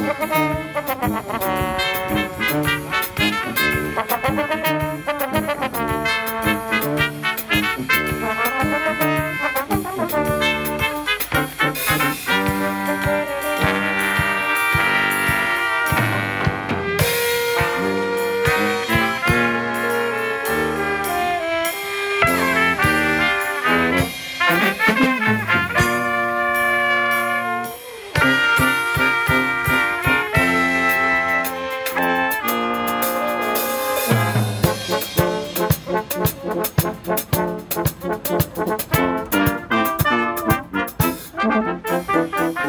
Ha ha ha ha!